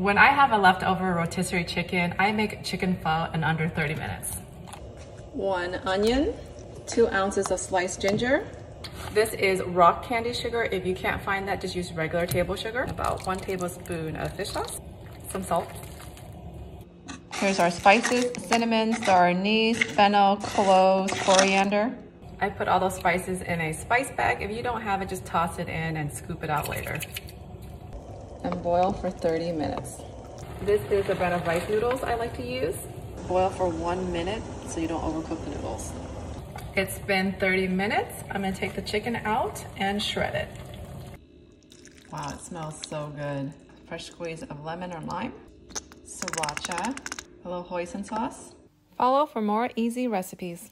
When I have a leftover rotisserie chicken, I make chicken pho in under 30 minutes. One onion, two ounces of sliced ginger. This is rock candy sugar. If you can't find that, just use regular table sugar. About one tablespoon of fish sauce, some salt. Here's our spices, cinnamon, star anise, fennel, cloves, coriander. I put all those spices in a spice bag. If you don't have it, just toss it in and scoop it out later. And boil for 30 minutes. This is a brand of rice noodles I like to use. Boil for one minute so you don't overcook the noodles. It's been 30 minutes. I'm gonna take the chicken out and shred it. Wow, it smells so good. Fresh squeeze of lemon or lime, sriracha, a little hoisin sauce. Follow for more easy recipes.